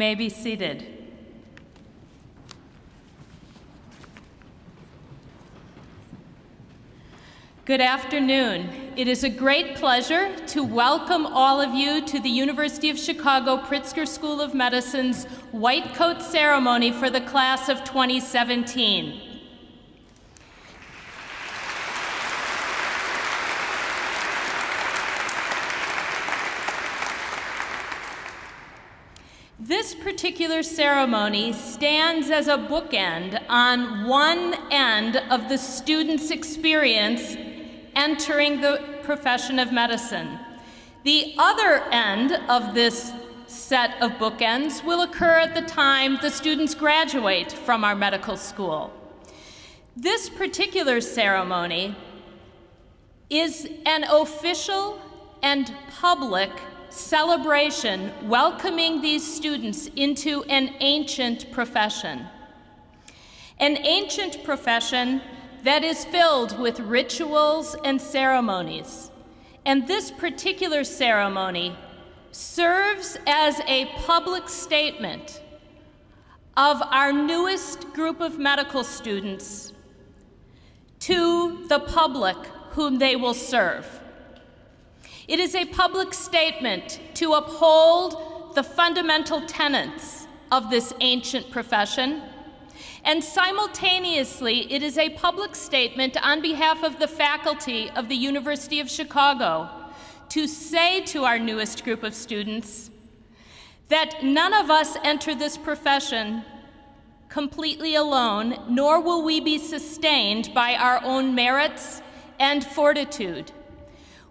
may be seated. Good afternoon. It is a great pleasure to welcome all of you to the University of Chicago Pritzker School of Medicine's White Coat Ceremony for the class of 2017. This particular ceremony stands as a bookend on one end of the student's experience entering the profession of medicine. The other end of this set of bookends will occur at the time the students graduate from our medical school. This particular ceremony is an official and public celebration welcoming these students into an ancient profession. An ancient profession that is filled with rituals and ceremonies. And this particular ceremony serves as a public statement of our newest group of medical students to the public whom they will serve. It is a public statement to uphold the fundamental tenets of this ancient profession and simultaneously, it is a public statement on behalf of the faculty of the University of Chicago to say to our newest group of students that none of us enter this profession completely alone, nor will we be sustained by our own merits and fortitude.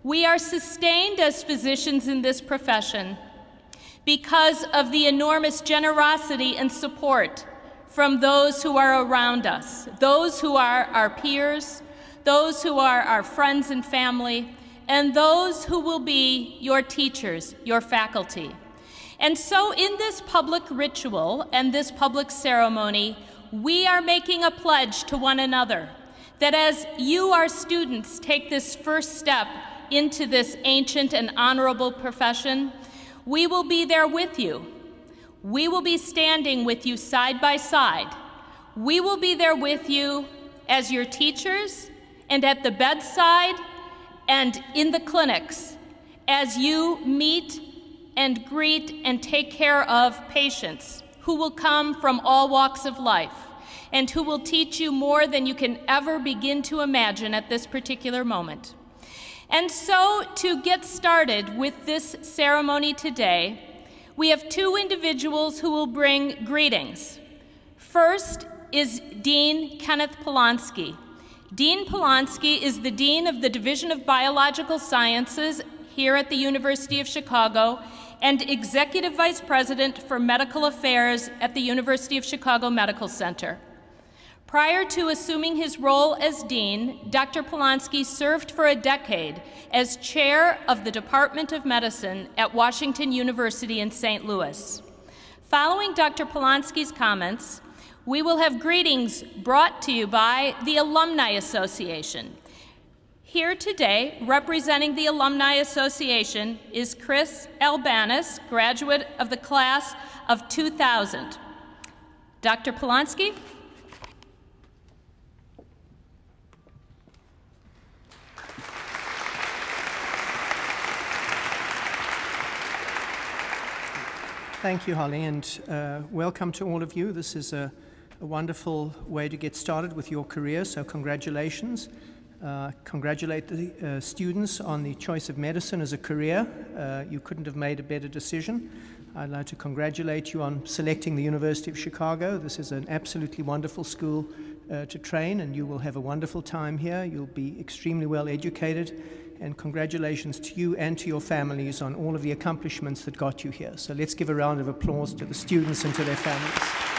We are sustained as physicians in this profession because of the enormous generosity and support from those who are around us, those who are our peers, those who are our friends and family, and those who will be your teachers, your faculty. And so in this public ritual and this public ceremony, we are making a pledge to one another that as you, our students, take this first step into this ancient and honorable profession, we will be there with you we will be standing with you side by side. We will be there with you as your teachers and at the bedside and in the clinics as you meet and greet and take care of patients who will come from all walks of life and who will teach you more than you can ever begin to imagine at this particular moment. And so, to get started with this ceremony today, we have two individuals who will bring greetings. First is Dean Kenneth Polonsky. Dean Polonsky is the Dean of the Division of Biological Sciences here at the University of Chicago and Executive Vice President for Medical Affairs at the University of Chicago Medical Center. Prior to assuming his role as dean, Dr. Polonsky served for a decade as chair of the Department of Medicine at Washington University in St. Louis. Following Dr. Polonsky's comments, we will have greetings brought to you by the Alumni Association. Here today, representing the Alumni Association, is Chris Albanis, graduate of the class of 2000. Dr. Polonsky? Thank you, Holly, and uh, welcome to all of you. This is a, a, wonderful way to get started with your career, so congratulations. Uh, congratulate the uh, students on the choice of medicine as a career. Uh, you couldn't have made a better decision. I'd like to congratulate you on selecting the University of Chicago. This is an absolutely wonderful school uh, to train, and you will have a wonderful time here. You'll be extremely well educated and congratulations to you and to your families on all of the accomplishments that got you here. So let's give a round of applause to the students and to their families.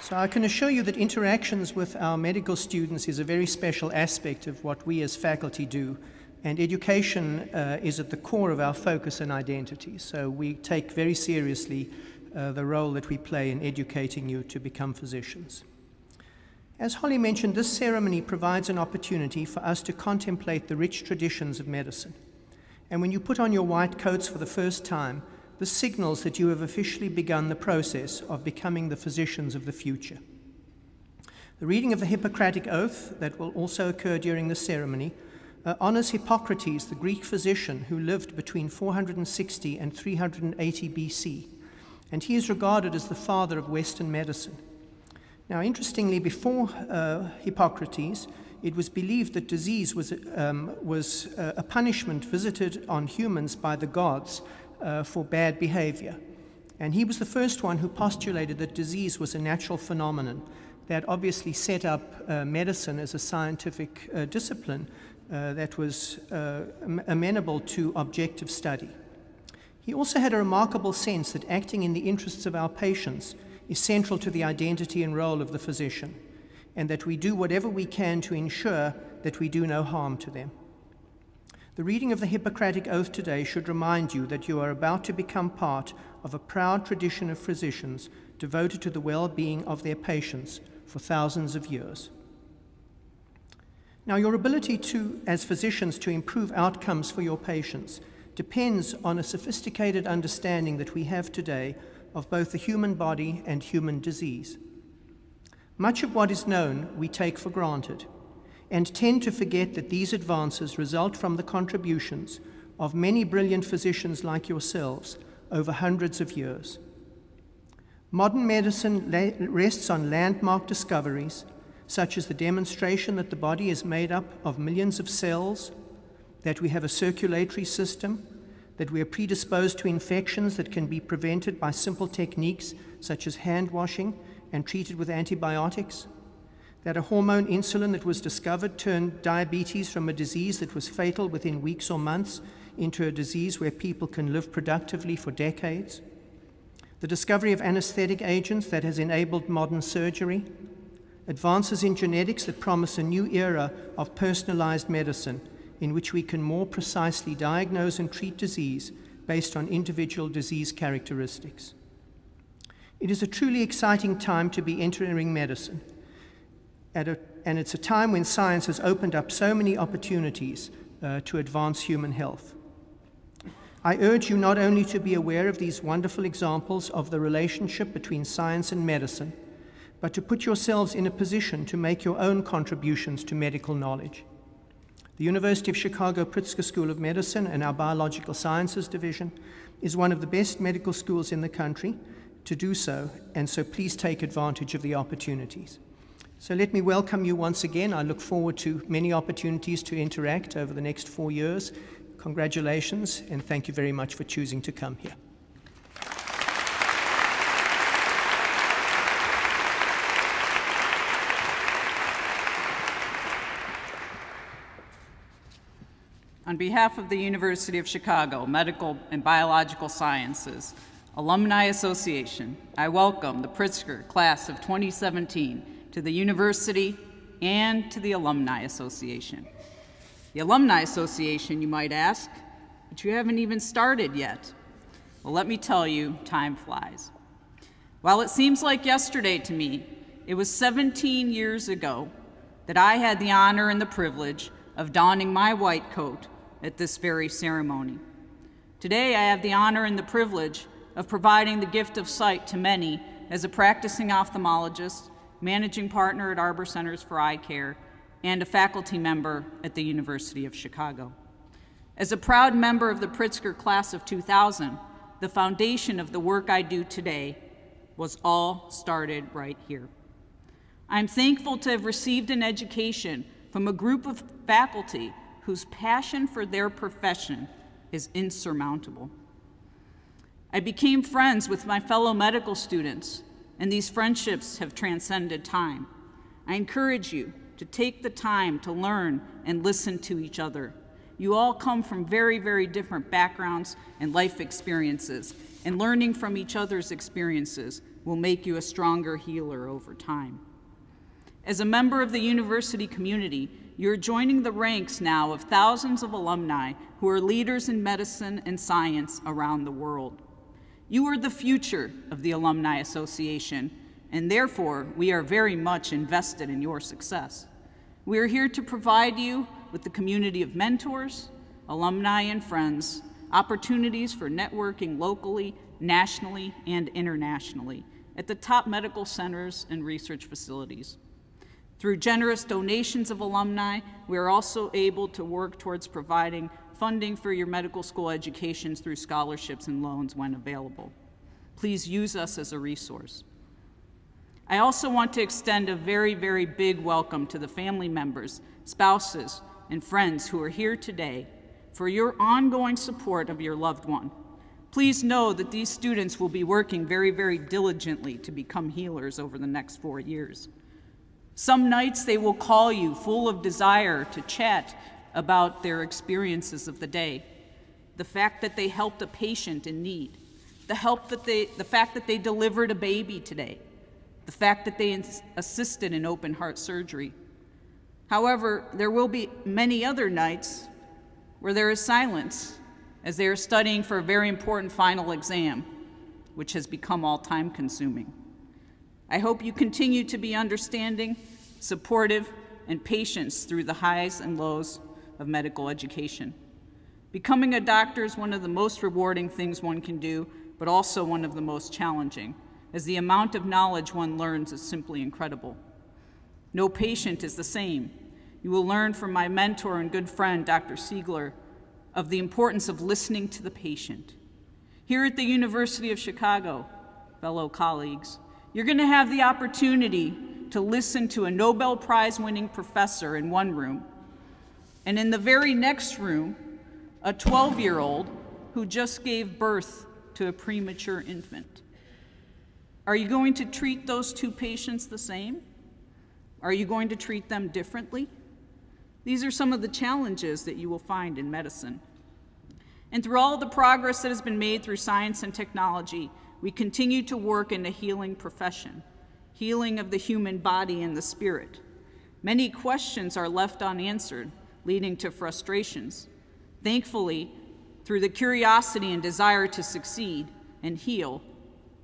So I can assure you that interactions with our medical students is a very special aspect of what we as faculty do. And education uh, is at the core of our focus and identity. So we take very seriously uh, the role that we play in educating you to become physicians. As Holly mentioned, this ceremony provides an opportunity for us to contemplate the rich traditions of medicine. And when you put on your white coats for the first time, this signals that you have officially begun the process of becoming the physicians of the future. The reading of the Hippocratic Oath, that will also occur during the ceremony, uh, honors Hippocrates, the Greek physician who lived between 460 and 380 BC, and he is regarded as the father of Western medicine. Now, interestingly, before uh, Hippocrates, it was believed that disease was, um, was uh, a punishment visited on humans by the gods uh, for bad behavior. And he was the first one who postulated that disease was a natural phenomenon that obviously set up uh, medicine as a scientific uh, discipline uh, that was amenable to objective study. He also had a remarkable sense that acting in the interests of our patients is central to the identity and role of the physician, and that we do whatever we can to ensure that we do no harm to them. The reading of the Hippocratic Oath today should remind you that you are about to become part of a proud tradition of physicians devoted to the well being of their patients for thousands of years. Now, your ability to, as physicians, to improve outcomes for your patients depends on a sophisticated understanding that we have today of both the human body and human disease. Much of what is known we take for granted and tend to forget that these advances result from the contributions of many brilliant physicians like yourselves over hundreds of years. Modern medicine rests on landmark discoveries, such as the demonstration that the body is made up of millions of cells, that we have a circulatory system, that we are predisposed to infections that can be prevented by simple techniques such as hand washing and treated with antibiotics, that a hormone insulin that was discovered turned diabetes from a disease that was fatal within weeks or months into a disease where people can live productively for decades, the discovery of anesthetic agents that has enabled modern surgery, advances in genetics that promise a new era of personalized medicine in which we can more precisely diagnose and treat disease based on individual disease characteristics. It is a truly exciting time to be entering medicine a, and it's a time when science has opened up so many opportunities uh, to advance human health. I urge you not only to be aware of these wonderful examples of the relationship between science and medicine, but to put yourselves in a position to make your own contributions to medical knowledge. The University of Chicago Pritzker School of Medicine and our Biological Sciences Division is one of the best medical schools in the country to do so, and so please take advantage of the opportunities. So let me welcome you once again. I look forward to many opportunities to interact over the next four years. Congratulations, and thank you very much for choosing to come here. On behalf of the University of Chicago Medical and Biological Sciences Alumni Association, I welcome the Pritzker Class of 2017 to the university, and to the Alumni Association. The Alumni Association, you might ask, but you haven't even started yet. Well, let me tell you, time flies. While it seems like yesterday to me, it was 17 years ago that I had the honor and the privilege of donning my white coat at this very ceremony. Today, I have the honor and the privilege of providing the gift of sight to many as a practicing ophthalmologist managing partner at Arbor Centers for Eye Care, and a faculty member at the University of Chicago. As a proud member of the Pritzker class of 2000, the foundation of the work I do today was all started right here. I'm thankful to have received an education from a group of faculty whose passion for their profession is insurmountable. I became friends with my fellow medical students and these friendships have transcended time. I encourage you to take the time to learn and listen to each other. You all come from very, very different backgrounds and life experiences, and learning from each other's experiences will make you a stronger healer over time. As a member of the university community, you're joining the ranks now of thousands of alumni who are leaders in medicine and science around the world. You are the future of the Alumni Association, and therefore we are very much invested in your success. We are here to provide you with the community of mentors, alumni, and friends, opportunities for networking locally, nationally, and internationally at the top medical centers and research facilities. Through generous donations of alumni, we are also able to work towards providing funding for your medical school educations through scholarships and loans when available. Please use us as a resource. I also want to extend a very, very big welcome to the family members, spouses, and friends who are here today for your ongoing support of your loved one. Please know that these students will be working very, very diligently to become healers over the next four years. Some nights they will call you full of desire to chat about their experiences of the day, the fact that they helped a patient in need, the, help that they, the fact that they delivered a baby today, the fact that they assisted in open heart surgery. However, there will be many other nights where there is silence as they are studying for a very important final exam, which has become all time consuming. I hope you continue to be understanding, supportive, and patient through the highs and lows of medical education. Becoming a doctor is one of the most rewarding things one can do, but also one of the most challenging, as the amount of knowledge one learns is simply incredible. No patient is the same. You will learn from my mentor and good friend, Dr. Siegler, of the importance of listening to the patient. Here at the University of Chicago, fellow colleagues, you're going to have the opportunity to listen to a Nobel Prize winning professor in one room, and in the very next room, a 12 year old who just gave birth to a premature infant. Are you going to treat those two patients the same? Are you going to treat them differently? These are some of the challenges that you will find in medicine. And through all the progress that has been made through science and technology, we continue to work in the healing profession, healing of the human body and the spirit. Many questions are left unanswered, leading to frustrations. Thankfully, through the curiosity and desire to succeed and heal,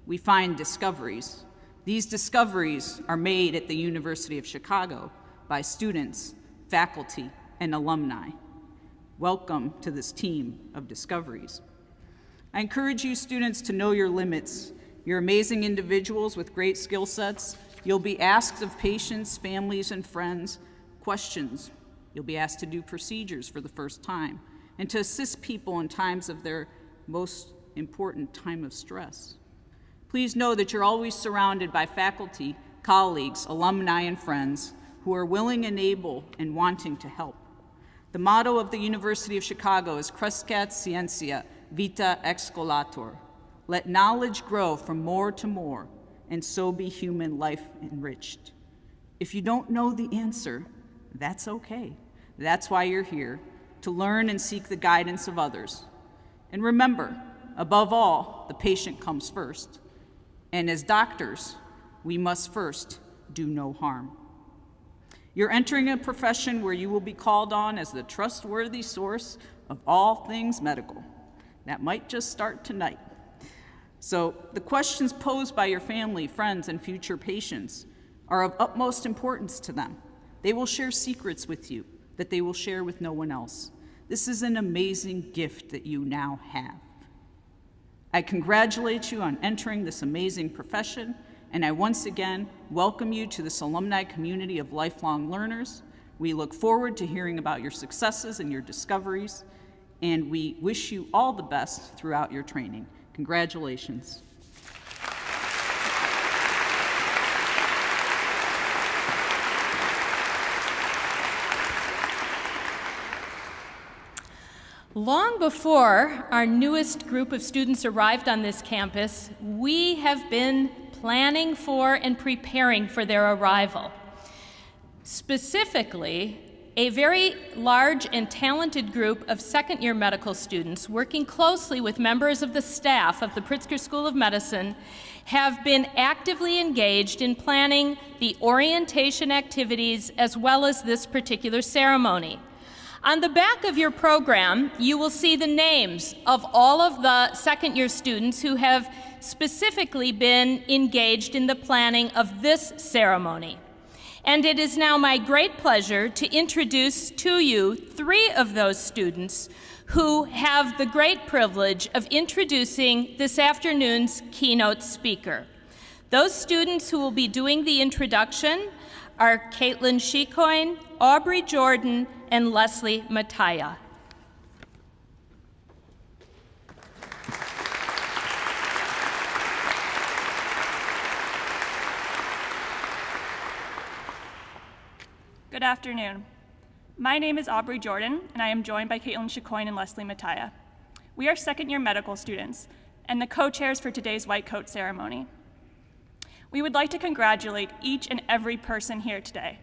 we find discoveries. These discoveries are made at the University of Chicago by students faculty, and alumni. Welcome to this team of discoveries. I encourage you students to know your limits. You're amazing individuals with great skill sets. You'll be asked of patients, families, and friends questions. You'll be asked to do procedures for the first time and to assist people in times of their most important time of stress. Please know that you're always surrounded by faculty, colleagues, alumni, and friends who are willing and able and wanting to help. The motto of the University of Chicago is Crescat Scientia, Vita Excolatur. Let knowledge grow from more to more, and so be human life enriched. If you don't know the answer, that's okay. That's why you're here, to learn and seek the guidance of others. And remember, above all, the patient comes first. And as doctors, we must first do no harm. You're entering a profession where you will be called on as the trustworthy source of all things medical. That might just start tonight. So, the questions posed by your family, friends, and future patients are of utmost importance to them. They will share secrets with you that they will share with no one else. This is an amazing gift that you now have. I congratulate you on entering this amazing profession and I once again welcome you to this alumni community of lifelong learners. We look forward to hearing about your successes and your discoveries, and we wish you all the best throughout your training. Congratulations. Long before our newest group of students arrived on this campus, we have been planning for and preparing for their arrival. Specifically, a very large and talented group of second year medical students working closely with members of the staff of the Pritzker School of Medicine have been actively engaged in planning the orientation activities as well as this particular ceremony. On the back of your program, you will see the names of all of the second year students who have specifically been engaged in the planning of this ceremony. And it is now my great pleasure to introduce to you three of those students who have the great privilege of introducing this afternoon's keynote speaker. Those students who will be doing the introduction are Caitlin Chicoine, Aubrey Jordan, and Leslie Mataya. Good afternoon. My name is Aubrey Jordan, and I am joined by Caitlin Chicoine and Leslie Mataya. We are second year medical students and the co chairs for today's white coat ceremony. We would like to congratulate each and every person here today.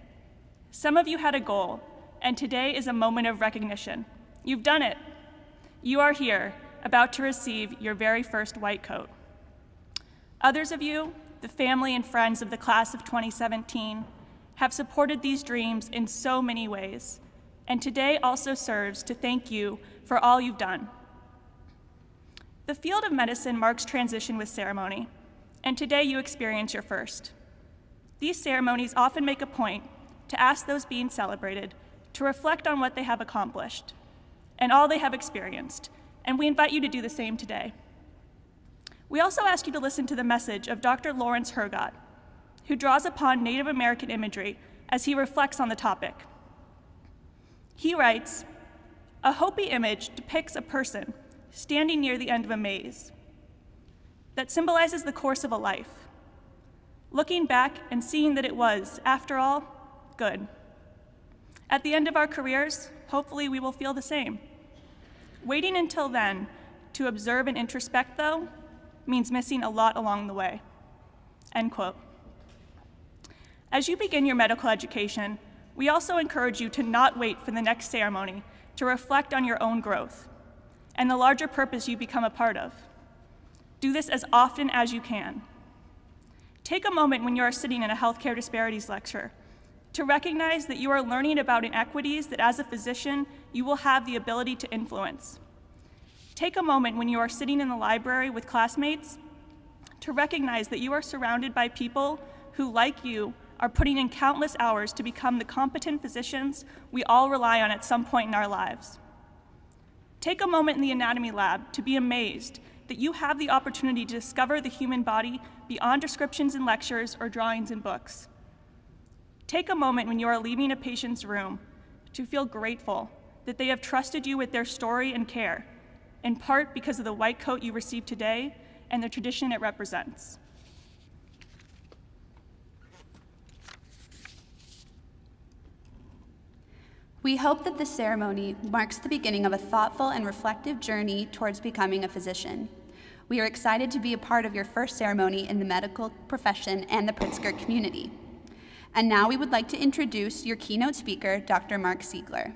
Some of you had a goal, and today is a moment of recognition. You've done it. You are here, about to receive your very first white coat. Others of you, the family and friends of the class of 2017, have supported these dreams in so many ways, and today also serves to thank you for all you've done. The field of medicine marks transition with ceremony, and today you experience your first. These ceremonies often make a point to ask those being celebrated to reflect on what they have accomplished and all they have experienced, and we invite you to do the same today. We also ask you to listen to the message of Dr. Lawrence Hergott, who draws upon Native American imagery as he reflects on the topic. He writes A Hopi image depicts a person standing near the end of a maze that symbolizes the course of a life, looking back and seeing that it was, after all, good. At the end of our careers, hopefully we will feel the same. Waiting until then to observe and introspect, though, means missing a lot along the way. End quote. As you begin your medical education, we also encourage you to not wait for the next ceremony to reflect on your own growth and the larger purpose you become a part of. Do this as often as you can. Take a moment when you are sitting in a healthcare disparities lecture to recognize that you are learning about inequities that as a physician you will have the ability to influence. Take a moment when you are sitting in the library with classmates to recognize that you are surrounded by people who, like you, are putting in countless hours to become the competent physicians we all rely on at some point in our lives. Take a moment in the anatomy lab to be amazed that you have the opportunity to discover the human body beyond descriptions in lectures or drawings in books. Take a moment when you are leaving a patient's room to feel grateful that they have trusted you with their story and care, in part because of the white coat you received today and the tradition it represents. We hope that this ceremony marks the beginning of a thoughtful and reflective journey towards becoming a physician. We are excited to be a part of your first ceremony in the medical profession and the Pritzker community. And now we would like to introduce your keynote speaker, Dr. Mark Siegler.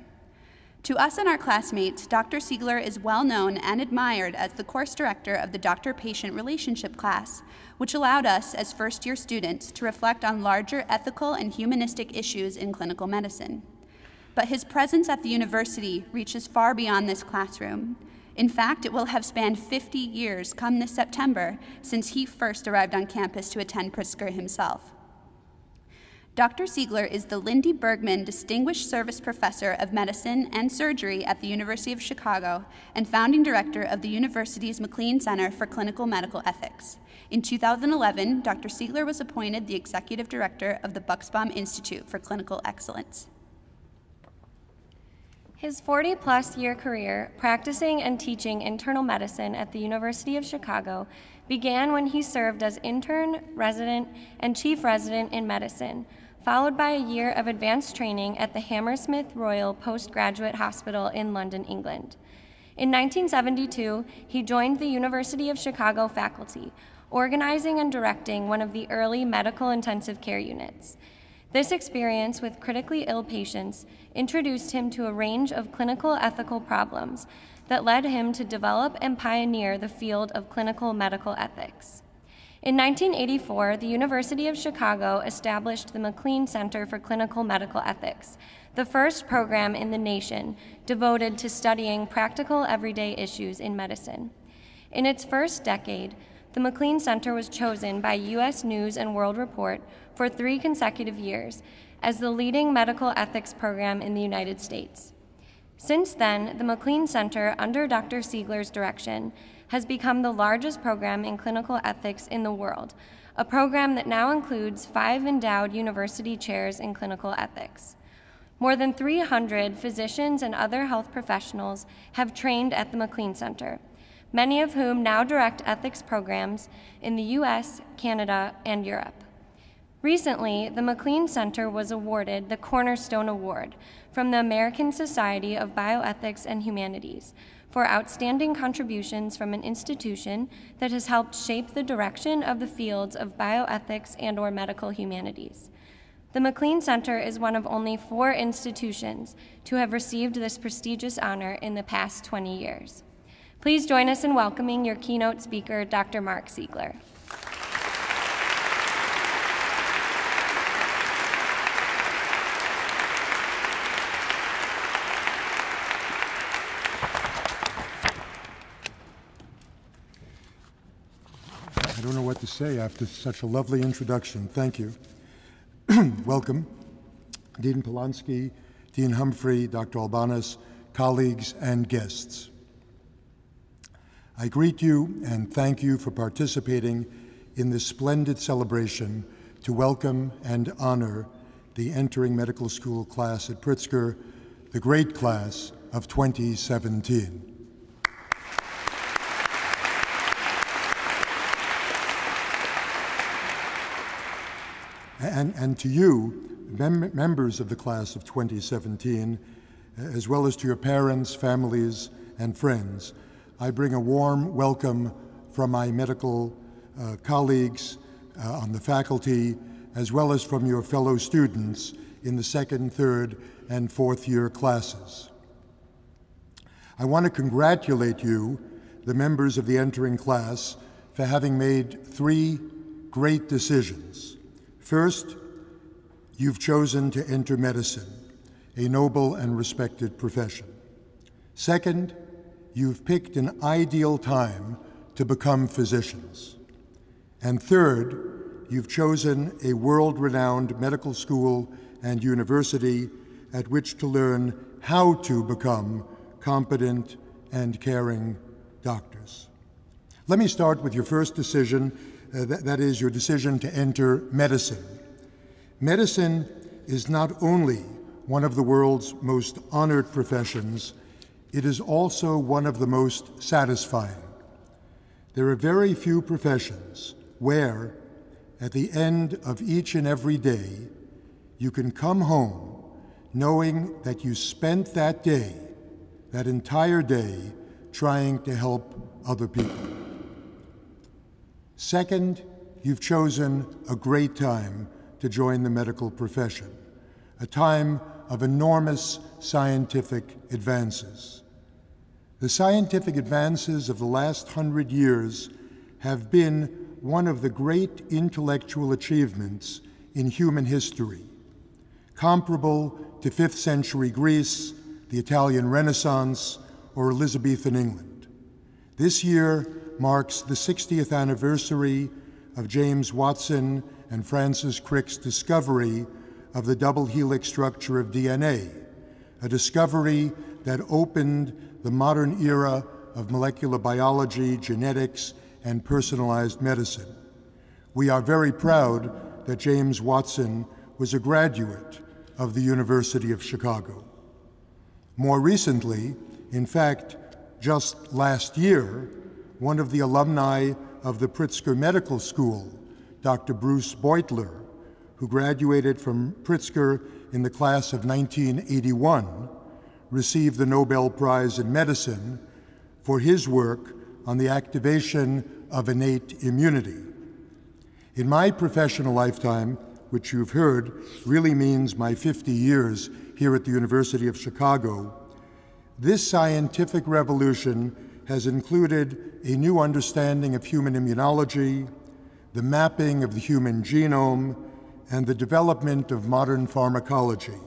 To us and our classmates, Dr. Siegler is well known and admired as the course director of the doctor patient relationship class, which allowed us as first year students to reflect on larger ethical and humanistic issues in clinical medicine but his presence at the university reaches far beyond this classroom. In fact, it will have spanned 50 years come this September since he first arrived on campus to attend Pritzker himself. Dr. Siegler is the Lindy Bergman Distinguished Service Professor of Medicine and Surgery at the University of Chicago and founding director of the university's MacLean Center for Clinical Medical Ethics. In 2011, Dr. Siegler was appointed the executive director of the Bucksbaum Institute for Clinical Excellence. His 40 plus year career practicing and teaching internal medicine at the University of Chicago began when he served as intern, resident, and chief resident in medicine, followed by a year of advanced training at the Hammersmith Royal Postgraduate Hospital in London, England. In 1972, he joined the University of Chicago faculty, organizing and directing one of the early medical intensive care units. This experience with critically ill patients introduced him to a range of clinical ethical problems that led him to develop and pioneer the field of clinical medical ethics. In 1984, the University of Chicago established the MacLean Center for Clinical Medical Ethics, the first program in the nation devoted to studying practical everyday issues in medicine. In its first decade, the MacLean Center was chosen by U.S. News and World Report for three consecutive years as the leading medical ethics program in the United States. Since then, the MacLean Center, under Dr. Siegler's direction, has become the largest program in clinical ethics in the world, a program that now includes five endowed university chairs in clinical ethics. More than 300 physicians and other health professionals have trained at the McLean Center, many of whom now direct ethics programs in the US, Canada, and Europe. Recently, the MacLean Center was awarded the Cornerstone Award from the American Society of Bioethics and Humanities for outstanding contributions from an institution that has helped shape the direction of the fields of bioethics and or medical humanities. The MacLean Center is one of only four institutions to have received this prestigious honor in the past 20 years. Please join us in welcoming your keynote speaker, Dr. Mark Siegler. I don't know what to say after such a lovely introduction. Thank you. Welcome, Dean Polonsky, Dean Humphrey, Dr. Albanis, colleagues, and guests. I greet you and thank you for participating in this splendid celebration to welcome and honor the entering medical school class at Pritzker, the great class of 2017. And, and to you, mem members of the class of 2017, as well as to your parents, families, and friends, I bring a warm welcome from my medical uh, colleagues uh, on the faculty, as well as from your fellow students in the second, third, and fourth year classes. I want to congratulate you, the members of the entering class, for having made three great decisions. First, you've chosen to enter medicine, a noble and respected profession. Second, you've picked an ideal time to become physicians. And third, you've chosen a world renowned medical school and university at which to learn how to become competent and caring doctors. Let me start with your first decision uh, that, that is, your decision to enter medicine. Medicine is not only one of the world's most honored professions, it is also one of the most satisfying. There are very few professions where, at the end of each and every day, you can come home knowing that you spent that day, that entire day, trying to help other people. Second, you've chosen a great time to join the medical profession, a time of enormous scientific advances. The scientific advances of the last hundred years have been one of the great intellectual achievements in human history, comparable to 5th century Greece, the Italian Renaissance, or Elizabethan England. This year marks the 60th anniversary of James Watson and Francis Crick's discovery of the double helix structure of DNA, a discovery that opened the modern era of molecular biology, genetics, and personalized medicine. We are very proud that James Watson was a graduate of the University of Chicago. More recently, in fact, just last year, one of the alumni of the Pritzker Medical School, Dr. Bruce Beutler, who graduated from Pritzker in the class of 1981, received the Nobel Prize in Medicine for his work on the activation of innate immunity. In my professional lifetime, which you've heard really means my 50 years here at the University of Chicago, this scientific revolution has included a new understanding of human immunology, the mapping of the human genome, and the development of modern pharmacology.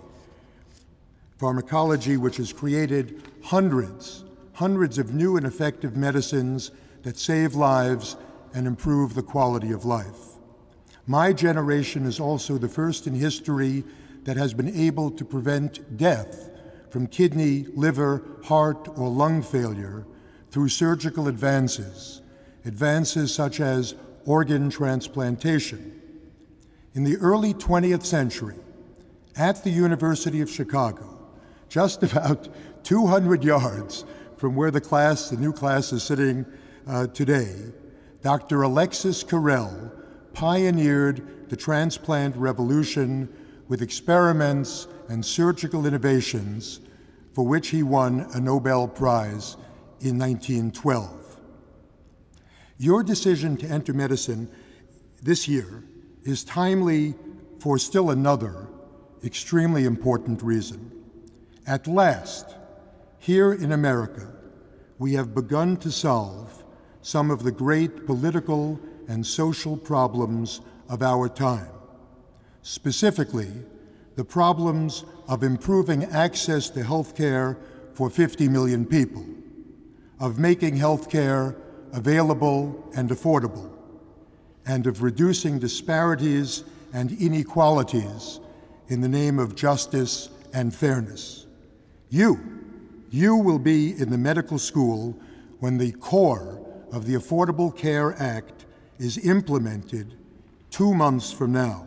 Pharmacology which has created hundreds, hundreds of new and effective medicines that save lives and improve the quality of life. My generation is also the first in history that has been able to prevent death from kidney, liver, heart, or lung failure through surgical advances, advances such as organ transplantation. In the early 20th century, at the University of Chicago, just about 200 yards from where the class, the new class, is sitting uh, today, Dr. Alexis Carrel pioneered the transplant revolution with experiments and surgical innovations for which he won a Nobel Prize in 1912. Your decision to enter medicine this year is timely for still another extremely important reason. At last, here in America, we have begun to solve some of the great political and social problems of our time. Specifically, the problems of improving access to health care for 50 million people, of making health care available and affordable, and of reducing disparities and inequalities in the name of justice and fairness. You, you will be in the medical school when the core of the Affordable Care Act is implemented two months from now.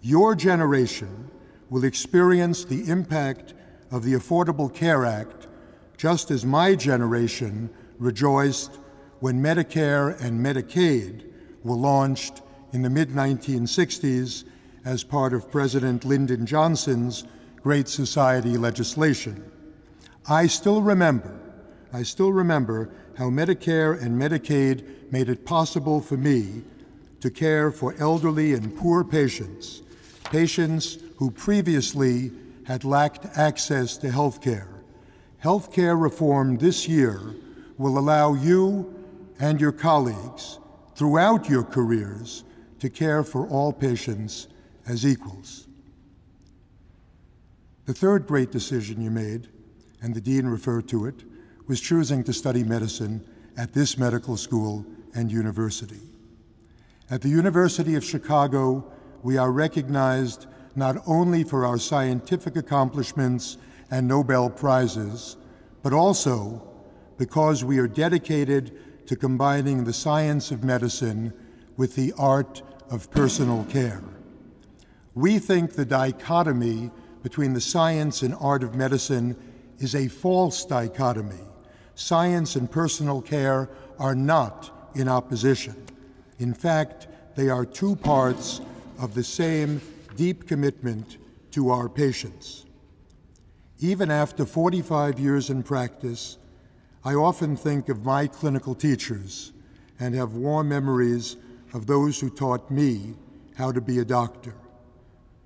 Your generation will experience the impact of the Affordable Care Act just as my generation rejoiced when Medicare and Medicaid were launched in the mid 1960s as part of President Lyndon Johnson's Great Society legislation. I still remember, I still remember how Medicare and Medicaid made it possible for me to care for elderly and poor patients, patients who previously had lacked access to health care. Health care reform this year will allow you and your colleagues throughout your careers to care for all patients as equals. The third great decision you made, and the dean referred to it, was choosing to study medicine at this medical school and university. At the University of Chicago, we are recognized not only for our scientific accomplishments and Nobel Prizes, but also because we are dedicated to combining the science of medicine with the art of personal care. We think the dichotomy between the science and art of medicine is a false dichotomy. Science and personal care are not in opposition. In fact, they are two parts of the same deep commitment to our patients. Even after 45 years in practice, I often think of my clinical teachers and have warm memories of those who taught me how to be a doctor.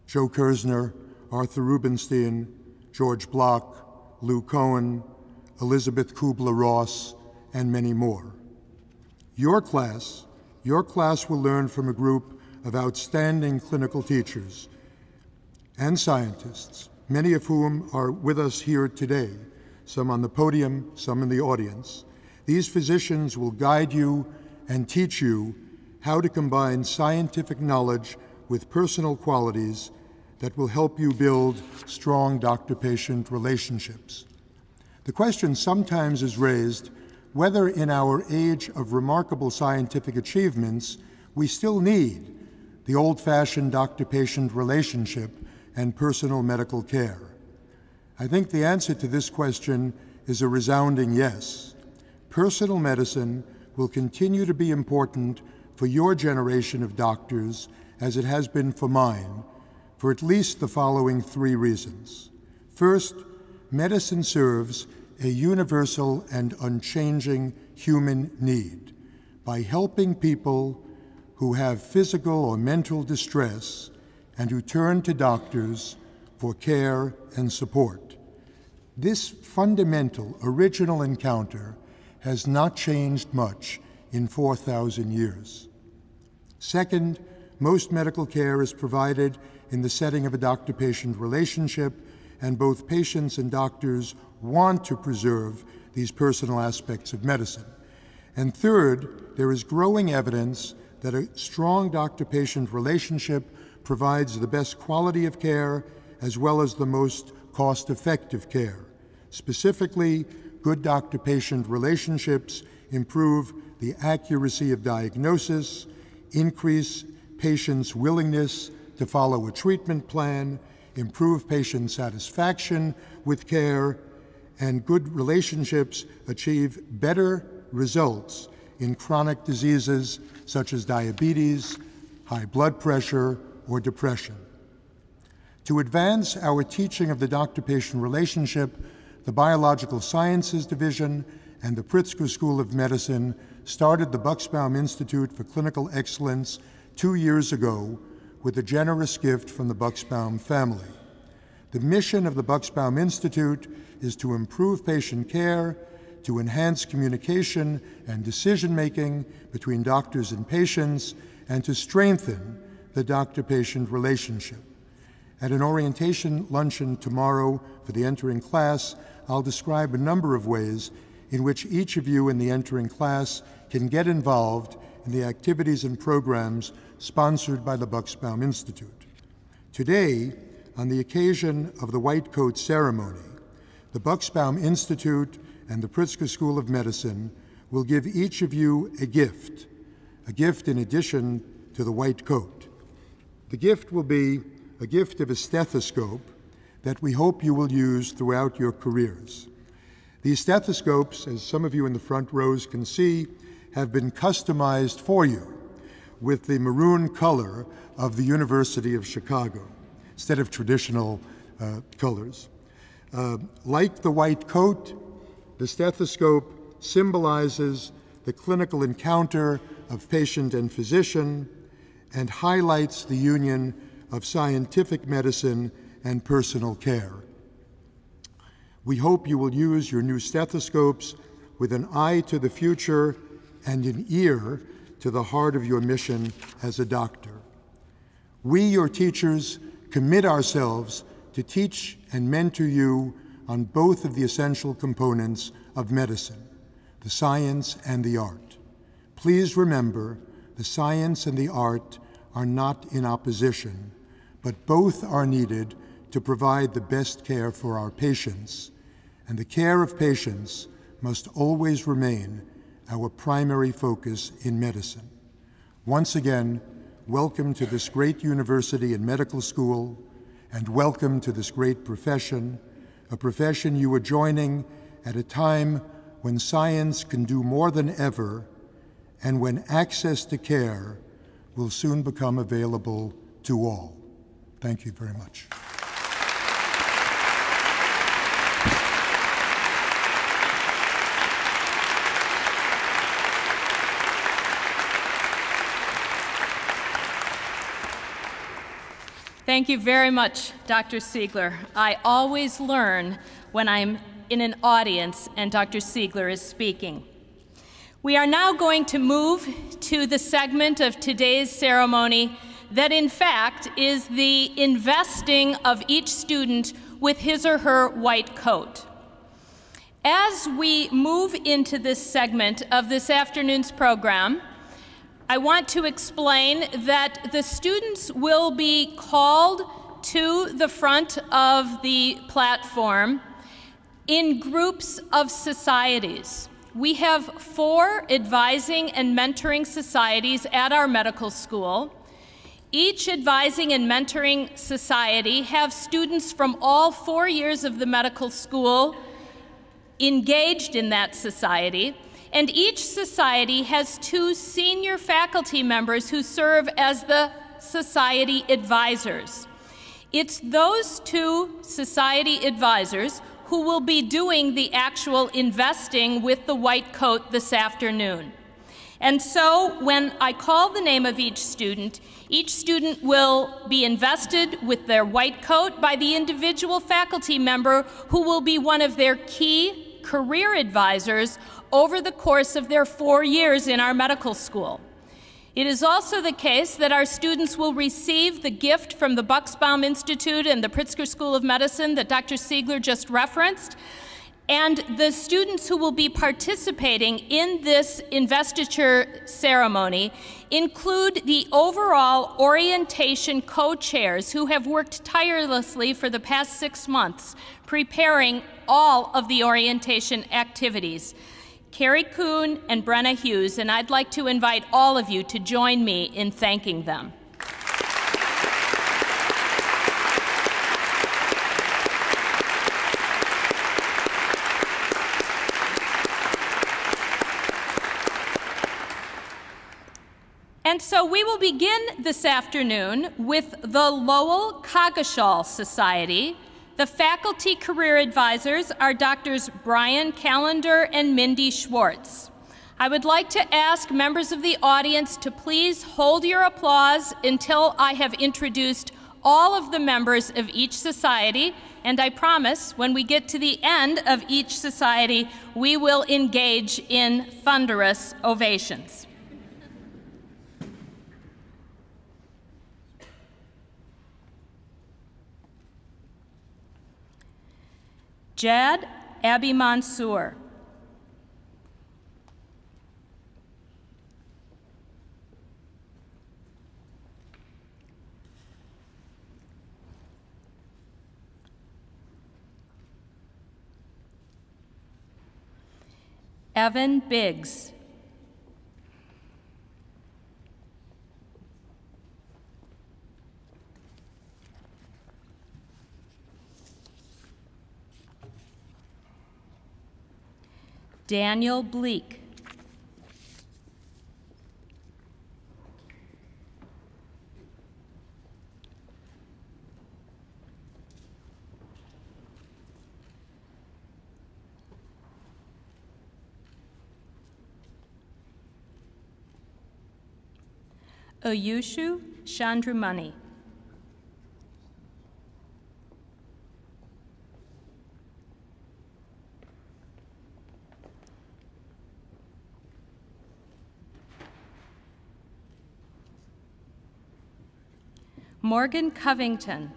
Joe Kirsner, Arthur Rubenstein, George Block, Lou Cohen, Elizabeth Kubler-Ross, and many more. Your class, your class will learn from a group of outstanding clinical teachers and scientists, many of whom are with us here today, some on the podium, some in the audience. These physicians will guide you and teach you how to combine scientific knowledge with personal qualities that will help you build strong doctor-patient relationships. The question sometimes is raised whether in our age of remarkable scientific achievements, we still need the old-fashioned doctor-patient relationship and personal medical care. I think the answer to this question is a resounding yes. Personal medicine will continue to be important for your generation of doctors as it has been for mine, for at least the following three reasons. First, medicine serves a universal and unchanging human need by helping people who have physical or mental distress and who turn to doctors for care and support. This fundamental, original encounter has not changed much in 4,000 years. Second, most medical care is provided in the setting of a doctor patient relationship, and both patients and doctors want to preserve these personal aspects of medicine. And third, there is growing evidence that a strong doctor patient relationship provides the best quality of care as well as the most cost effective care. Specifically, good doctor patient relationships improve the accuracy of diagnosis, increase patients' willingness to follow a treatment plan, improve patient satisfaction with care, and good relationships achieve better results in chronic diseases such as diabetes, high blood pressure, or depression. To advance our teaching of the doctor patient relationship, the Biological Sciences Division and the Pritzker School of Medicine started the Bucksbaum Institute for Clinical Excellence two years ago with a generous gift from the Bucksbaum family. The mission of the Bucksbaum Institute is to improve patient care, to enhance communication and decision making between doctors and patients, and to strengthen the doctor patient relationship. At an orientation luncheon tomorrow for the entering class, I'll describe a number of ways in which each of you in the entering class can get involved in the activities and programs sponsored by the Bucksbaum Institute. Today, on the occasion of the White Coat ceremony, the Bucksbaum Institute and the Pritzker School of Medicine will give each of you a gift, a gift in addition to the white coat. The gift will be a gift of a stethoscope that we hope you will use throughout your careers. These stethoscopes, as some of you in the front rows can see, have been customized for you with the maroon color of the University of Chicago instead of traditional uh, colors. Uh, like the white coat, the stethoscope symbolizes the clinical encounter of patient and physician and highlights the union of scientific medicine and personal care. We hope you will use your new stethoscopes with an eye to the future and an ear to the heart of your mission as a doctor. We, your teachers, commit ourselves to teach and mentor you on both of the essential components of medicine, the science and the art. Please remember, the science and the art are not in opposition, but both are needed to provide the best care for our patients, and the care of patients must always remain our primary focus in medicine. Once again, welcome to this great university and medical school, and welcome to this great profession, a profession you are joining at a time when science can do more than ever and when access to care will soon become available to all. Thank you very much. Thank you very much, Dr. Siegler. I always learn when I'm in an audience and Dr. Siegler is speaking. We are now going to move to the segment of today's ceremony that, in fact, is the investing of each student with his or her white coat. As we move into this segment of this afternoon's program, I want to explain that the students will be called to the front of the platform in groups of societies. We have four advising and mentoring societies at our medical school. Each advising and mentoring society have students from all four years of the medical school engaged in that society and each society has two senior faculty members who serve as the society advisors. It's those two society advisors who will be doing the actual investing with the white coat this afternoon. And so when I call the name of each student, each student will be invested with their white coat by the individual faculty member who will be one of their key career advisors over the course of their four years in our medical school. It is also the case that our students will receive the gift from the Bucksbaum Institute and the Pritzker School of Medicine that Dr. Siegler just referenced And the students who will be participating in this investiture ceremony include the overall orientation co-chairs who have worked tirelessly for the past six months preparing all of the orientation activities. Carrie Kuhn and Brenna Hughes, and I'd like to invite all of you to join me in thanking them. And so we will begin this afternoon with the Lowell Coggeshall Society. The faculty career advisors are Doctors Brian Callender and Mindy Schwartz. I would like to ask members of the audience to please hold your applause until I have introduced all of the members of each society, and I promise when we get to the end of each society, we will engage in thunderous ovations. Jad Abby Mansour. Evan Biggs. Daniel Bleak. Oyushu Chandramani. Morgan Covington.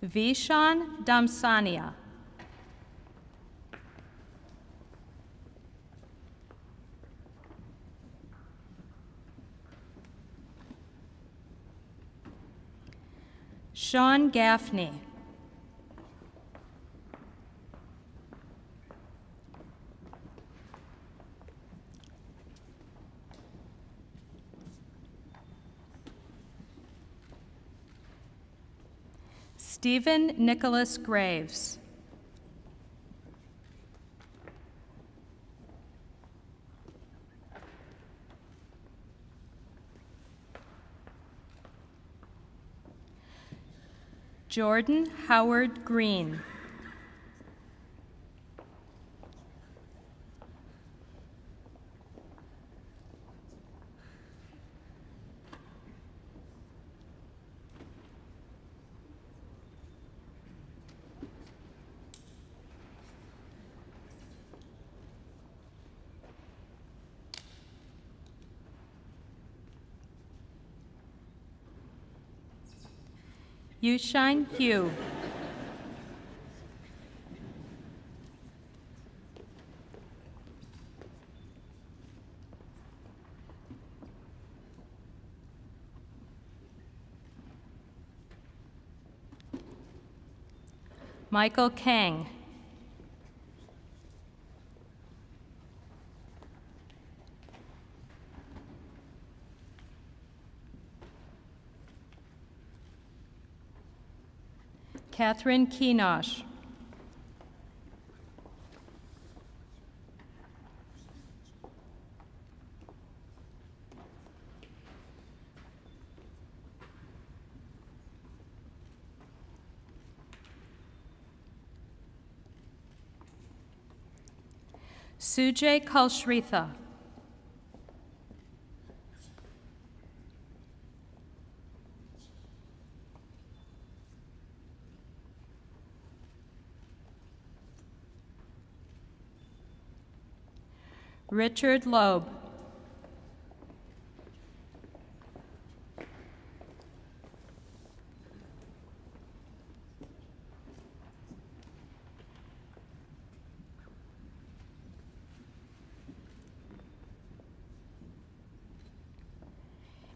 Vishan Damsania. Sean Gaffney. Stephen Nicholas Graves. Jordan Howard Green. Yushine Hugh. Michael Kang. Catherine Kinosh. Sujay Kalshritha. Richard Loeb.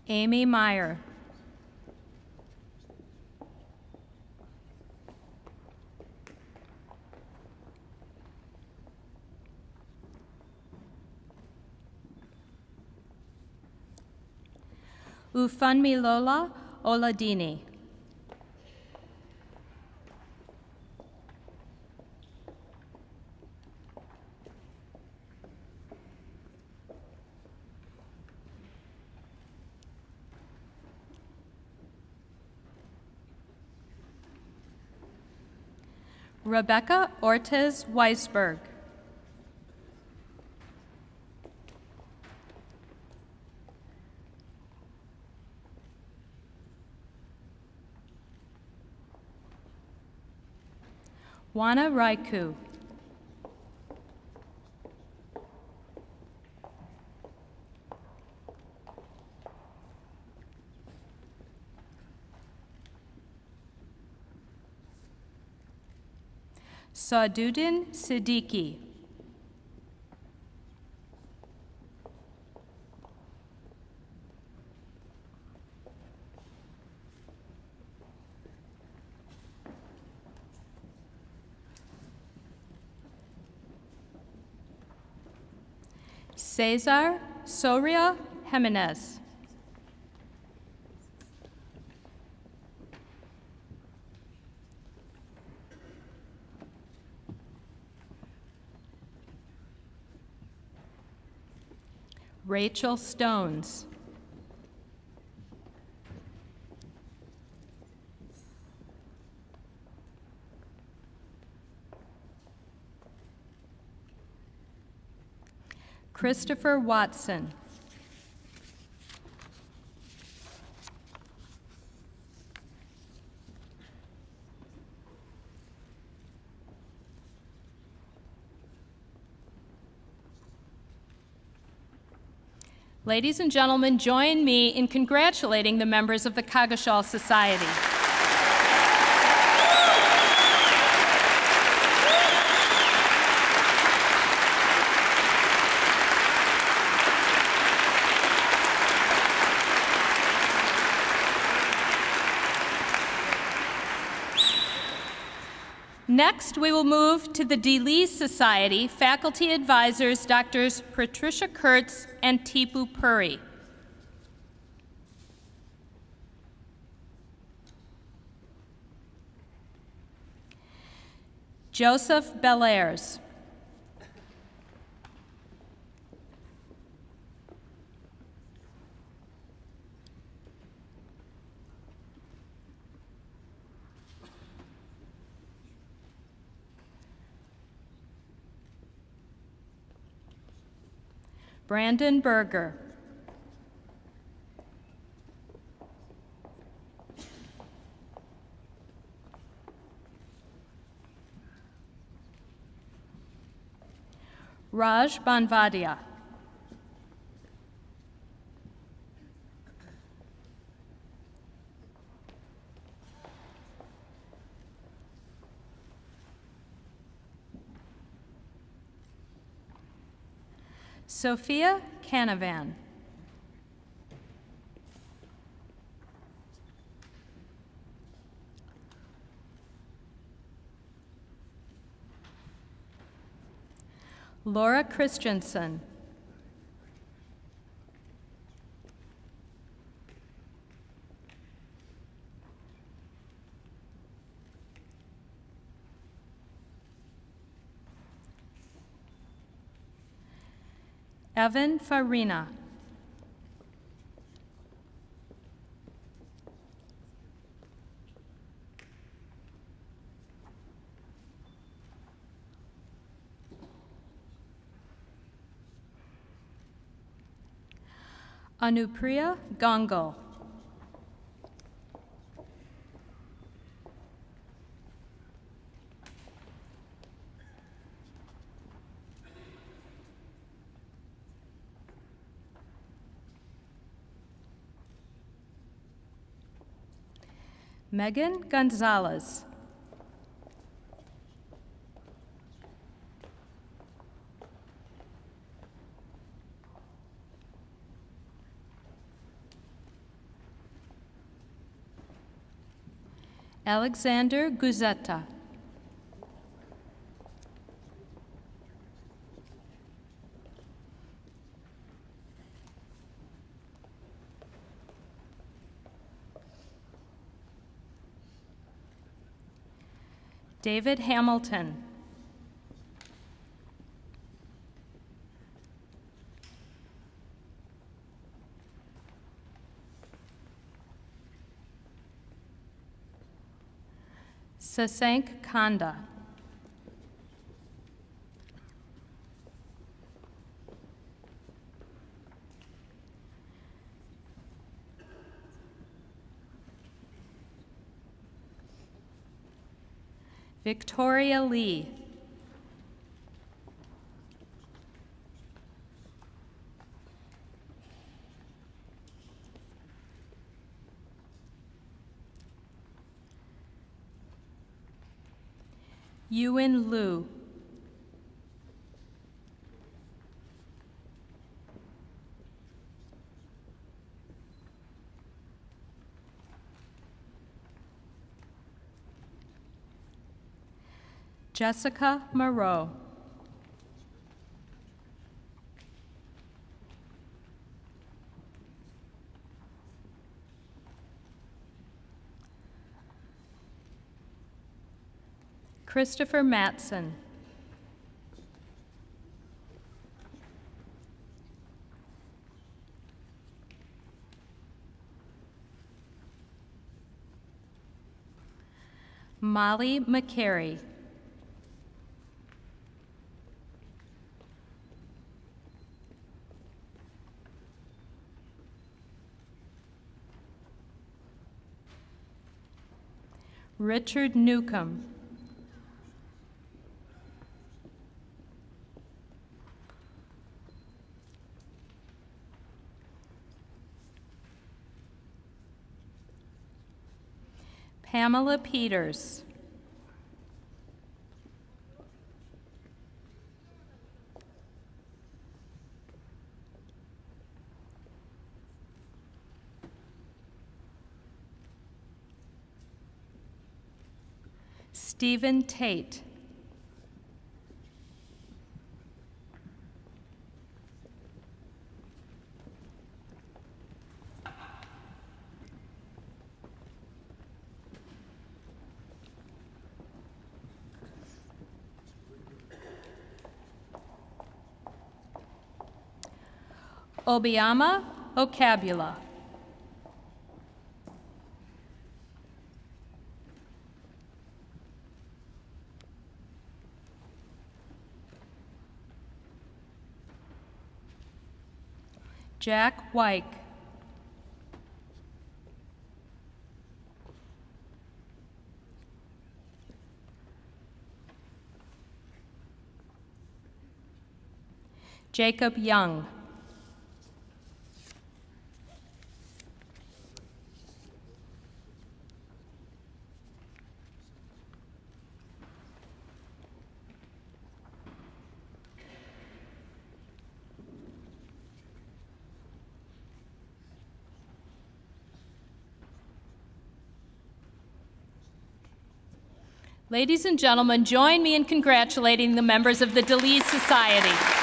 Amy Meyer. Ufunmilola Oladini. Rebecca Ortiz Weisberg. Juana Raiku. Saduddin Siddiqui. Cesar Soria Jimenez. Rachel Stones. Christopher Watson. Ladies and gentlemen, join me in congratulating the members of the Coggeshall Society. Next, we will move to the DeLee Society faculty advisors, Drs. Patricia Kurtz and Tipu Puri. Joseph Bellairs. Brandon Berger. Raj Banvadia. Sophia Canavan. Laura Christensen. Evan Farina. Anupriya Gangal. Megan Gonzalez. Alexander Guzetta. David Hamilton. Sasank Kanda. Victoria Lee. Yuan Liu. Jessica Moreau. Christopher Matson. Molly McCary. Richard Newcomb. Pamela Peters. Stephen Tate. Obiama Okabula. Jack Wyke. Jacob Young. Ladies and gentlemen, join me in congratulating the members of the DeLee Society.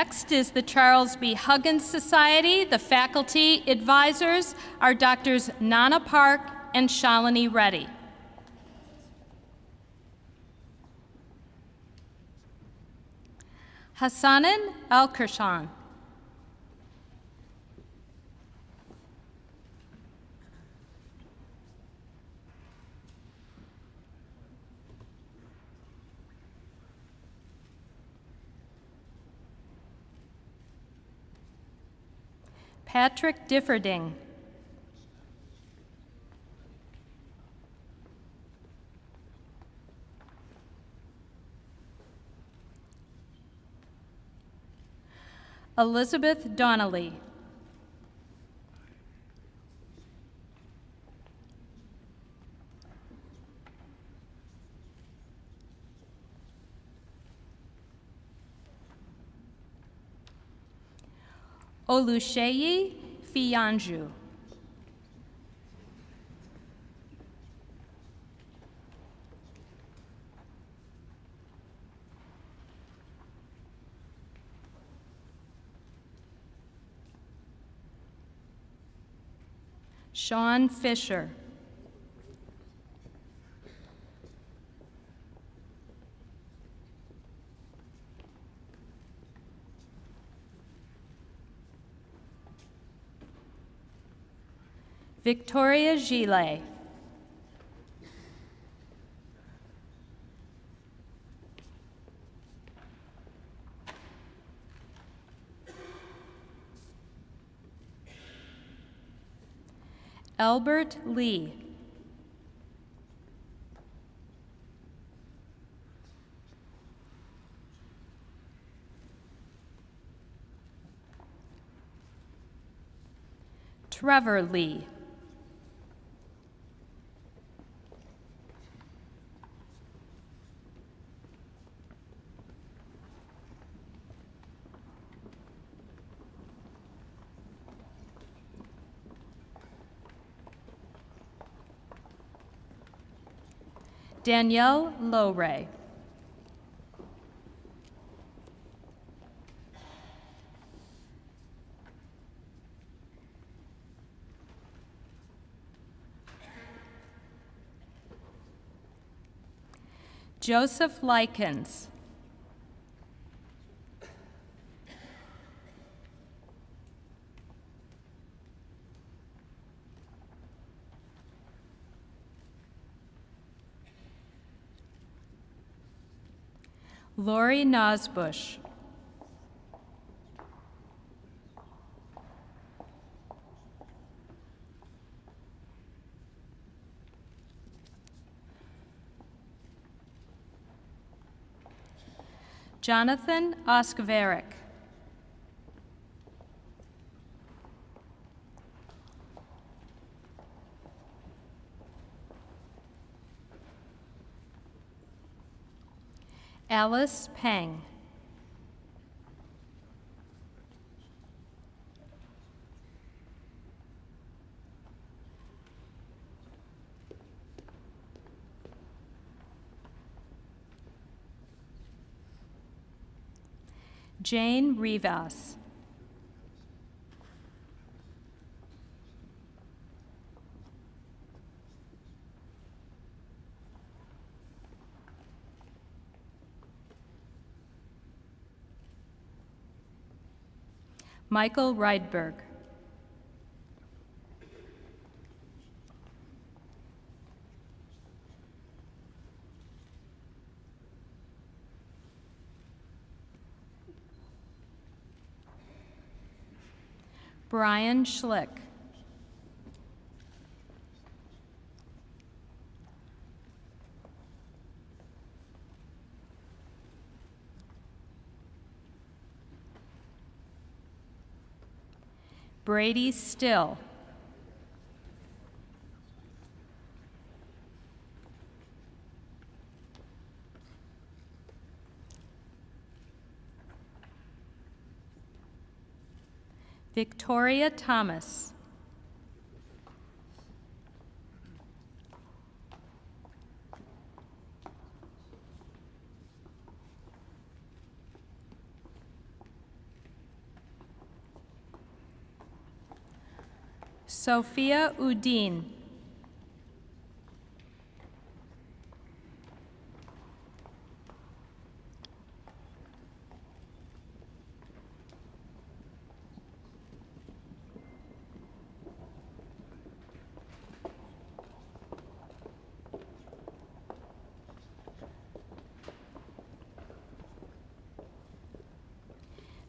Next is the Charles B. Huggins Society. The faculty advisors are Doctors Nana Park and Shalini Reddy. Hassanin Al-Kirshan. Patrick Differding. Elizabeth Donnelly. Oluseyi Fiyanju. Sean Fisher. Victoria Gile. Albert Lee. Trevor Lee. Danielle Lowray. Joseph Likens. Lori Nosbush. Jonathan Oskaveric. Alice Peng. Jane Rivas. Michael Rydberg. Brian Schlick. Brady Still. Victoria Thomas. Sophia Udine.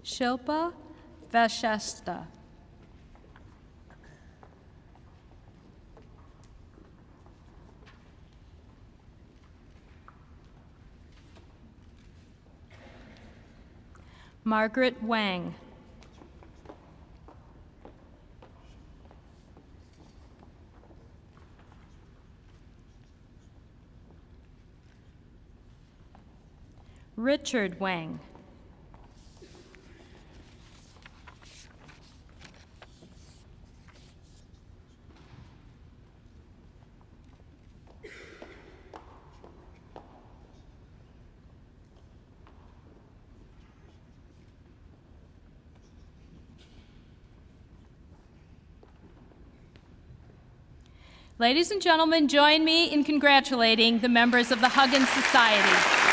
Shilpa Vashesta. Margaret Wang. Richard Wang. Ladies and gentlemen, join me in congratulating the members of the Huggins Society.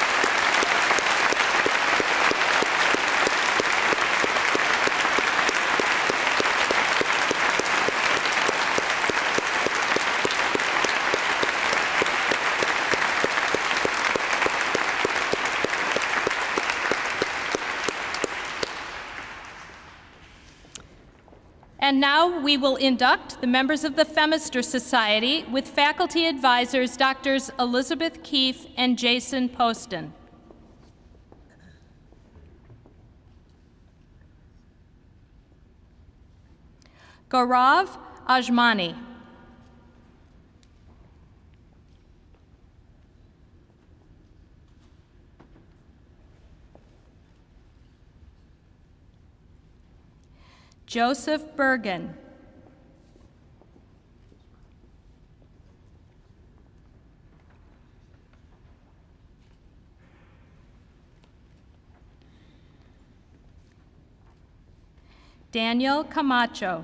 And now we will induct the members of the Phemister Society with faculty advisors Drs. Elizabeth Keefe and Jason Poston. Gaurav Ajmani. Joseph Bergen. Daniel Camacho.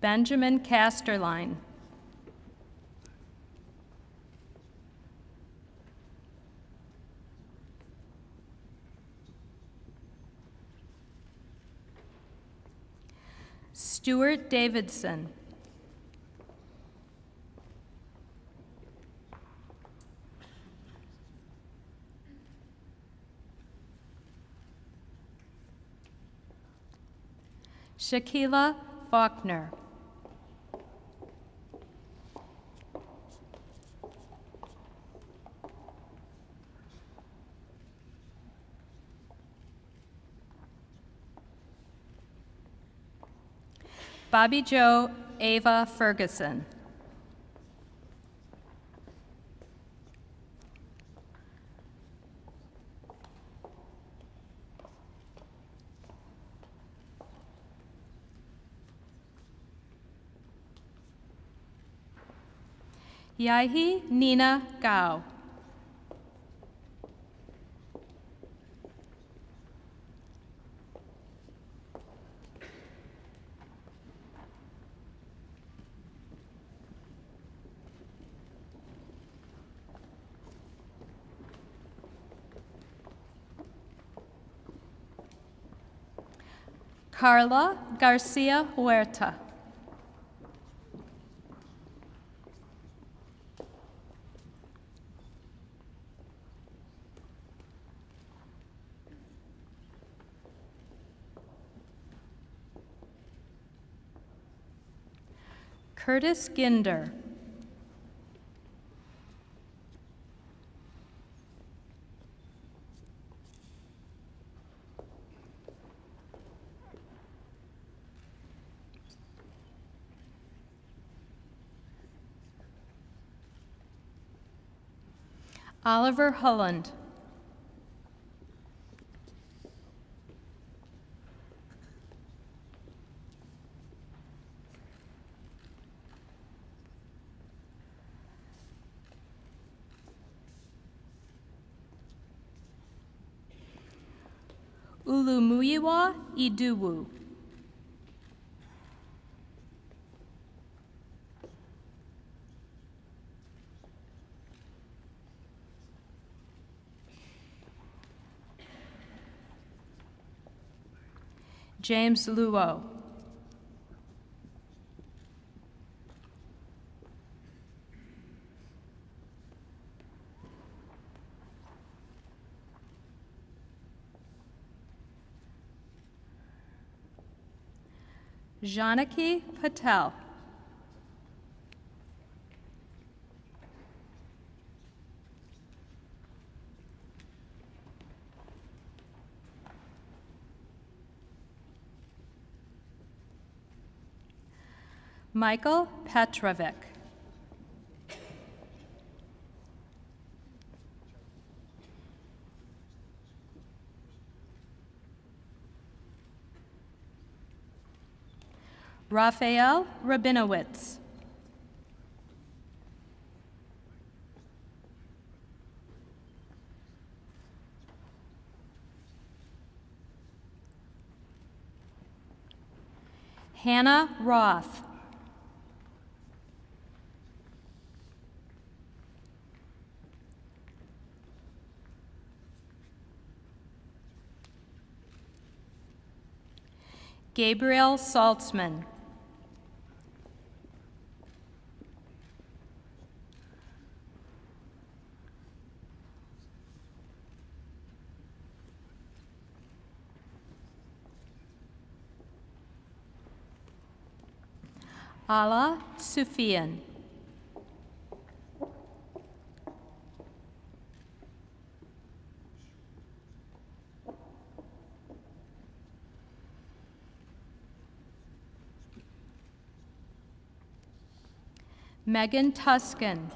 Benjamin Casterline. Stuart Davidson. Shakila Faulkner. Bobby Joe Ava Ferguson. Yahi Nina Gao. Carla Garcia Huerta. Curtis Ginder. Oliver Holland. Olumuyiwa Idowu. James Luo. Janaki Patel. Michael Petrovic. Raphael Rabinowitz. Hannah Roth. Gabriel Saltzman. Ala Sufian. Megan Tuscan.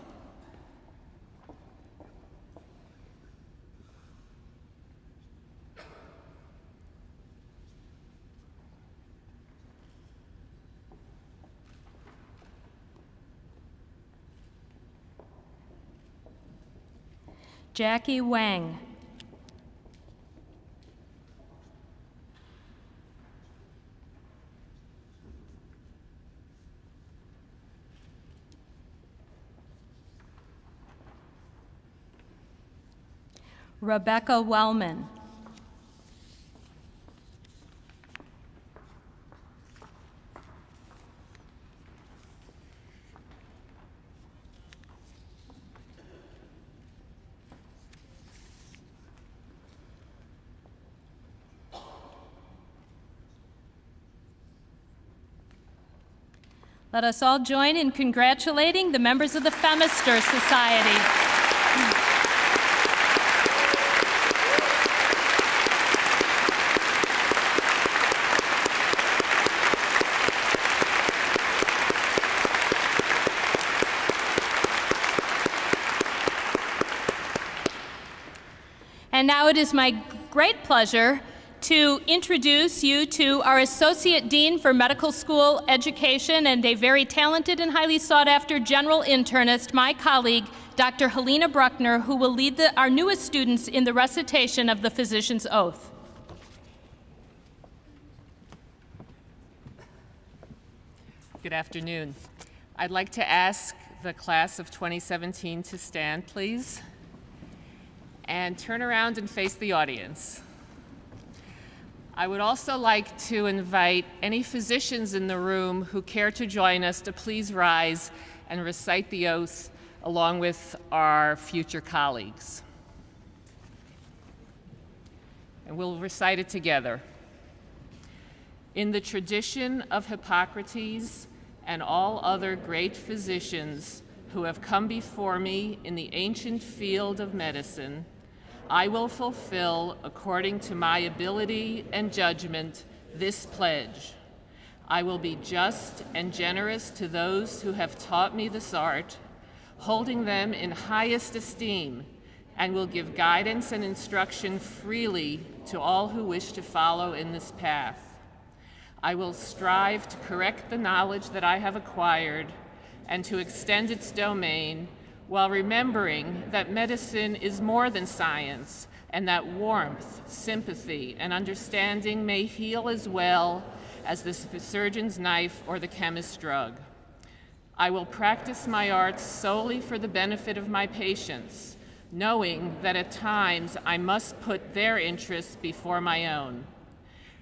Jackie Wang. Rebecca Wellman. Let us all join in congratulating the members of the Phemister Society. And now it is my great pleasure to introduce you to our Associate Dean for Medical School Education and a very talented and highly sought after general internist, my colleague, Dr. Halina Brukner, who will lead the, our newest students in the recitation of the physician's oath. Good afternoon. I'd like to ask the class of 2017 to stand, please, and turn around and face the audience. I would also like to invite any physicians in the room who care to join us to please rise and recite the oath along with our future colleagues. And we'll recite it together. In the tradition of Hippocrates and all other great physicians who have come before me in the ancient field of medicine, I will fulfill, according to my ability and judgment, this pledge. I will be just and generous to those who have taught me this art, holding them in highest esteem, and will give guidance and instruction freely to all who wish to follow in this path. I will strive to correct the knowledge that I have acquired and to extend its domain while remembering that medicine is more than science and that warmth, sympathy, and understanding may heal as well as the surgeon's knife or the chemist's drug. I will practice my arts solely for the benefit of my patients, knowing that at times I must put their interests before my own.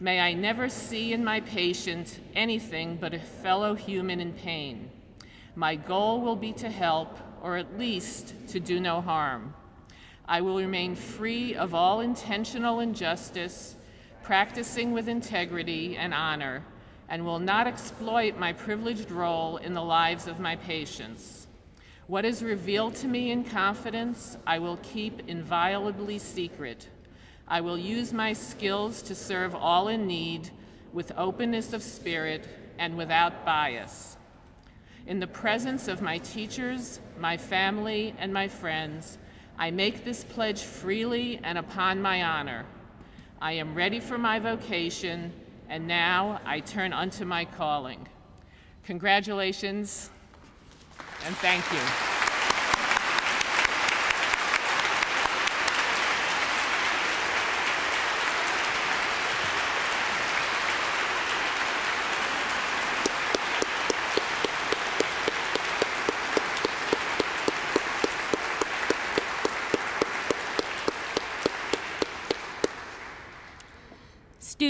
May I never see in my patient anything but a fellow human in pain. My goal will be to help, or at least to do no harm. I will remain free of all intentional injustice, practicing with integrity and honor, and will not exploit my privileged role in the lives of my patients. What is revealed to me in confidence, I will keep inviolably secret. I will use my skills to serve all in need with openness of spirit and without bias. In the presence of my teachers, my family, and my friends, I make this pledge freely and upon my honor. I am ready for my vocation, and now I turn unto my calling. Congratulations, and thank you.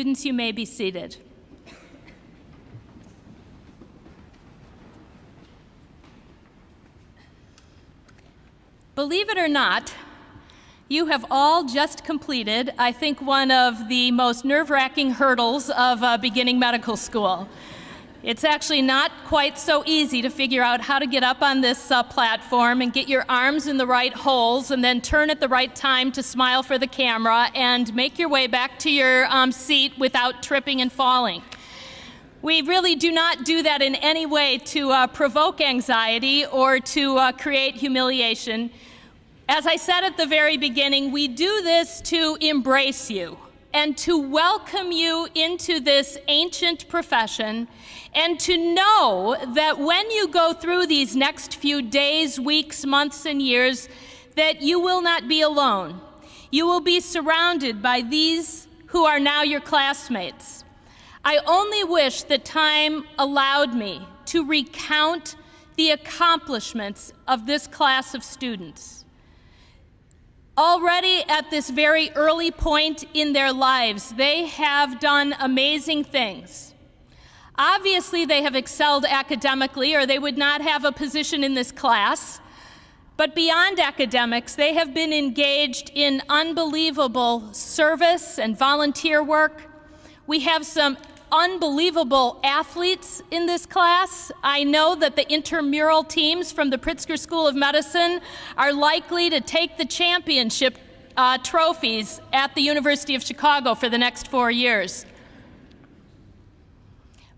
Students, you may be seated. Believe it or not, you have all just completed, I think, one of the most nerve wracking hurdles of uh, beginning medical school. It's actually not quite so easy to figure out how to get up on this uh, platform and get your arms in the right holes and then turn at the right time to smile for the camera and make your way back to your um, seat without tripping and falling. We really do not do that in any way to uh, provoke anxiety or to uh, create humiliation. As I said at the very beginning, we do this to embrace you and to welcome you into this ancient profession and to know that when you go through these next few days, weeks, months, and years, that you will not be alone. You will be surrounded by these who are now your classmates. I only wish that time allowed me to recount the accomplishments of this class of students. Already at this very early point in their lives, they have done amazing things. Obviously, they have excelled academically, or they would not have a position in this class. But beyond academics, they have been engaged in unbelievable service and volunteer work. We have some unbelievable athletes in this class. I know that the intramural teams from the Pritzker School of Medicine are likely to take the championship uh, trophies at the University of Chicago for the next four years.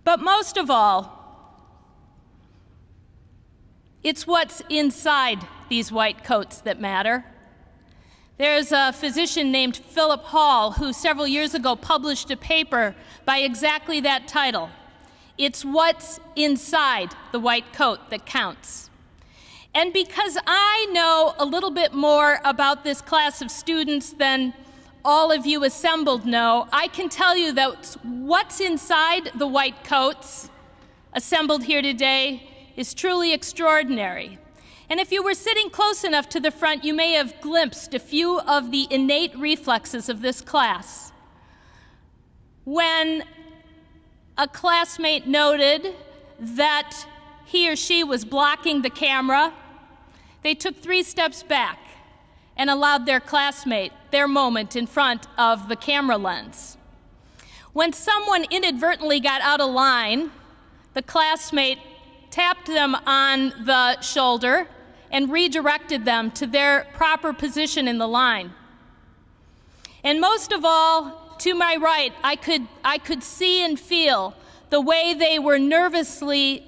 But most of all, it's what's inside these white coats that matter. There's a physician named Philip Hall who several years ago published a paper by exactly that title. It's what's inside the white coat that counts. And because I know a little bit more about this class of students than all of you assembled know, I can tell you that what's inside the white coats assembled here today is truly extraordinary. And if you were sitting close enough to the front, you may have glimpsed a few of the innate reflexes of this class. When a classmate noted that he or she was blocking the camera, they took three steps back and allowed their classmate their moment in front of the camera lens. When someone inadvertently got out of line, the classmate tapped them on the shoulder and redirected them to their proper position in the line. And most of all, to my right, I could, I could see and feel the way they were nervously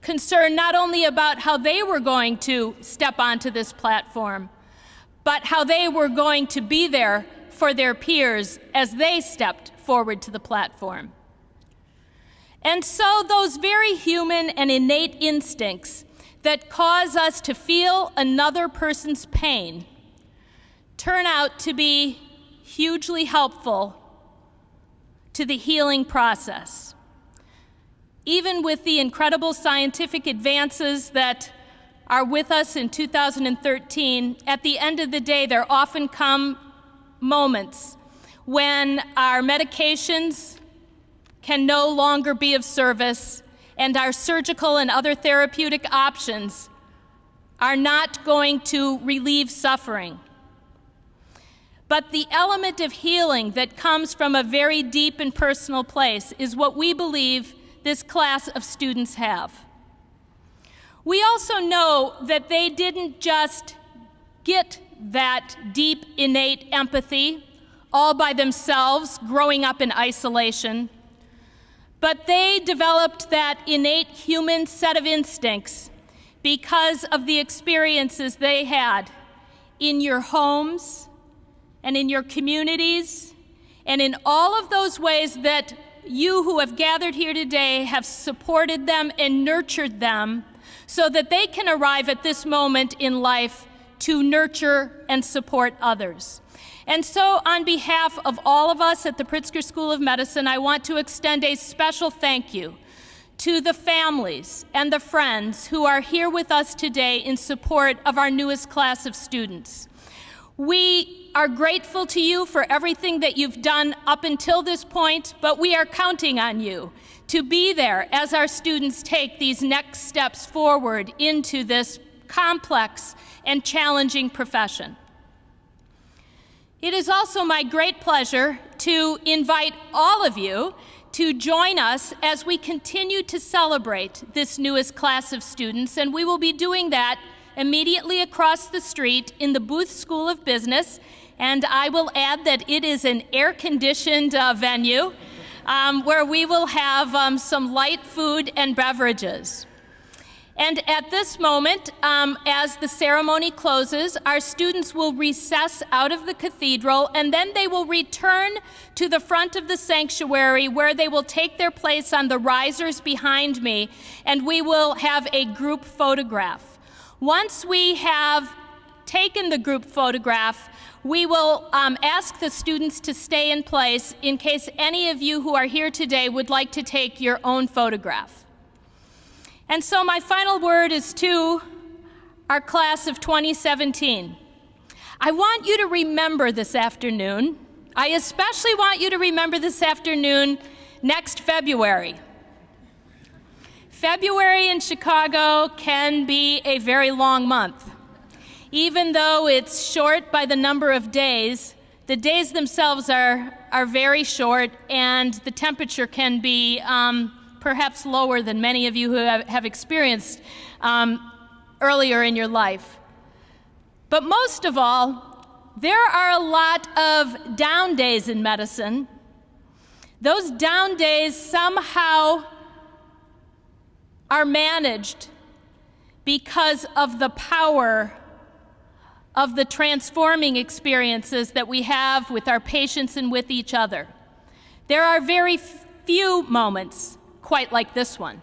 concerned not only about how they were going to step onto this platform, but how they were going to be there for their peers as they stepped forward to the platform. And so, those very human and innate instincts that cause us to feel another person's pain turn out to be hugely helpful to the healing process. Even with the incredible scientific advances that are with us in 2013, at the end of the day, there often come moments when our medications can no longer be of service and our surgical and other therapeutic options are not going to relieve suffering. But the element of healing that comes from a very deep and personal place is what we believe this class of students have. We also know that they didn't just get that deep, innate empathy all by themselves, growing up in isolation, but they developed that innate human set of instincts because of the experiences they had in your homes and in your communities and in all of those ways that you who have gathered here today have supported them and nurtured them so that they can arrive at this moment in life to nurture and support others. And so, on behalf of all of us at the Pritzker School of Medicine, I want to extend a special thank you to the families and the friends who are here with us today in support of our newest class of students. We are grateful to you for everything that you've done up until this point, but we are counting on you to be there as our students take these next steps forward into this complex and challenging profession. It is also my great pleasure to invite all of you to join us as we continue to celebrate this newest class of students, and we will be doing that immediately across the street in the Booth School of Business. And I will add that it is an air conditioned uh, venue um, where we will have um, some light food and beverages. And at this moment, um, as the ceremony closes, our students will recess out of the cathedral and then they will return to the front of the sanctuary where they will take their place on the risers behind me and we will have a group photograph. Once we have taken the group photograph, we will um, ask the students to stay in place in case any of you who are here today would like to take your own photograph. And so my final word is to our class of 2017. I want you to remember this afternoon. I especially want you to remember this afternoon next February. February in Chicago can be a very long month. Even though it's short by the number of days, the days themselves are, are very short and the temperature can be um, perhaps lower than many of you who have, have experienced um, earlier in your life. But most of all, there are a lot of down days in medicine. Those down days somehow are managed because of the power of the transforming experiences that we have with our patients and with each other. There are very few moments quite like this one.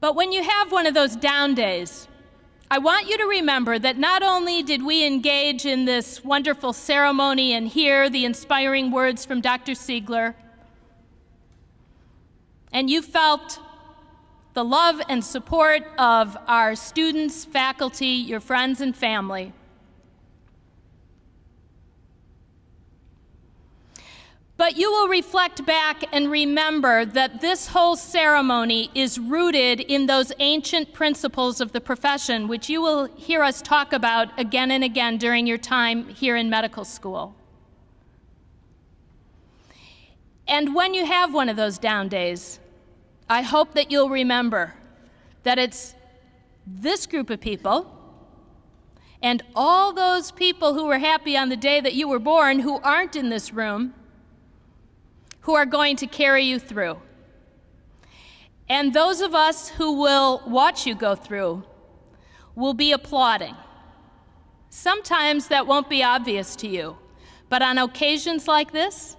But when you have one of those down days, I want you to remember that not only did we engage in this wonderful ceremony and hear the inspiring words from Dr. Siegler, and you felt the love and support of our students, faculty, your friends, and family. But you will reflect back and remember that this whole ceremony is rooted in those ancient principles of the profession, which you will hear us talk about again and again during your time here in medical school. And when you have one of those down days, I hope that you'll remember that it's this group of people and all those people who were happy on the day that you were born who aren't in this room who are going to carry you through. And those of us who will watch you go through will be applauding. Sometimes that won't be obvious to you, but on occasions like this,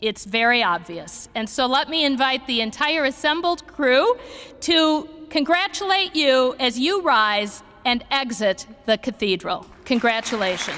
it's very obvious. And so let me invite the entire assembled crew to congratulate you as you rise and exit the cathedral. Congratulations.